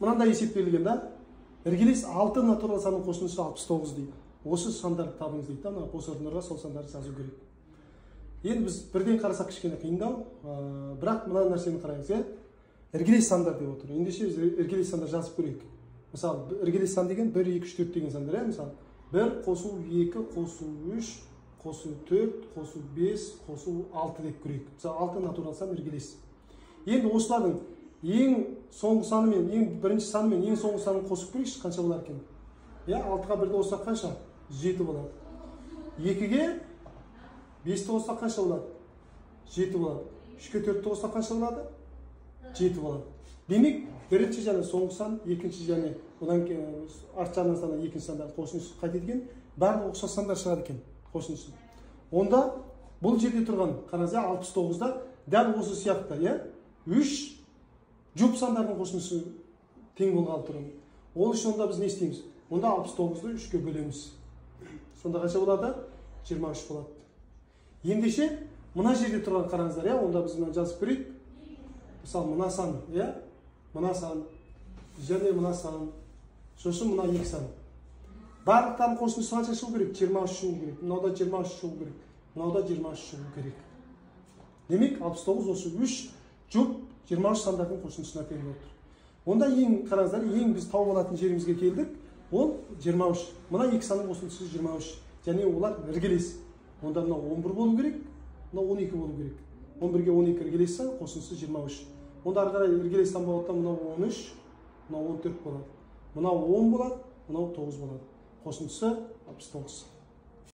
мынандай есептелген да? Іргелес алты натурал санның қосындысы алпыс тоғыз дейді. Осы сандарды табыңыз дейді да мына бос орындарға сол сандарды жазу керек. Енді біз бірден қарасақ кішкене қиындау. Ә, бірақ мына нәрсені қараңыз иә? Іргелес сандар деп отыр. Ендеше біз іргелес сандар жазып көрейік. Мысалы іргелес сан деген бір екі үш төрт деген сандар иә? Мысалы бір қосу екі қосу үш қосу төрт қосу бес қосу алты деп көрейік. Мысалы алты натурал сан іргелес. Енді осылардың ең соңғы саны мен ең бірінші саны мен ең соңғы санын қосып көрейікші қанша болар екен? Иә алтыға бірді қоссақ қанша? Жеті болады. Екіге бесті қоссақ қанша болады? Жеті болады. Үшке төртті қоссақ қанша болады? Жеті болады. Демек бірінші және соңғы сан екінші және одан кейін арт жағынан сандар екінші сандар қосындысы қайтеді екен. Барлығы ұқсас сандар шығады екен қосындысы онда бұл жерде тұрған қараңыз иә алпыс тоғызда дәл осы сияқты иә? Үш жұп сандардың қосындысы тең болғалы тұр ол үшін онда біз не істейміз? Алпыс тоғызды үшке бөлеміз. Сонда қанша болады? Жиырма үш болады. Ендеше мына жерде тұрған қараңыздар иә онда біз мына жазып көрейік. Мысалы мына сан иә? Мына сан және мына сан сосын мына екі сан. Барлықтарының қосындысы қанша шығу керек? Жиырма үш шығу керек. Мынауда жиырма үш шығу керек. Мынауда жиырма үш шығу керек. Демек алпыс тоғыз осы үш жұп жиырма үш сандардың қосындысына тең болып тұр онда ең қараңыздар ең біз тауып алатын жерімізге келдік ол жиырма үш. Мына екі санның қосындысы жиырма үш. Және олар іргелес. Онда мынау он бір болу керек мынау он екі болу керек. он бірге он екі іргелес сан қосындысы жиырма үш. Онда ары қарай іргелес сан болады да мынау он үш мынау он төрт болады. Мынау он болады мынау тоғыз болады. Қосындысы алпыс тоғыз.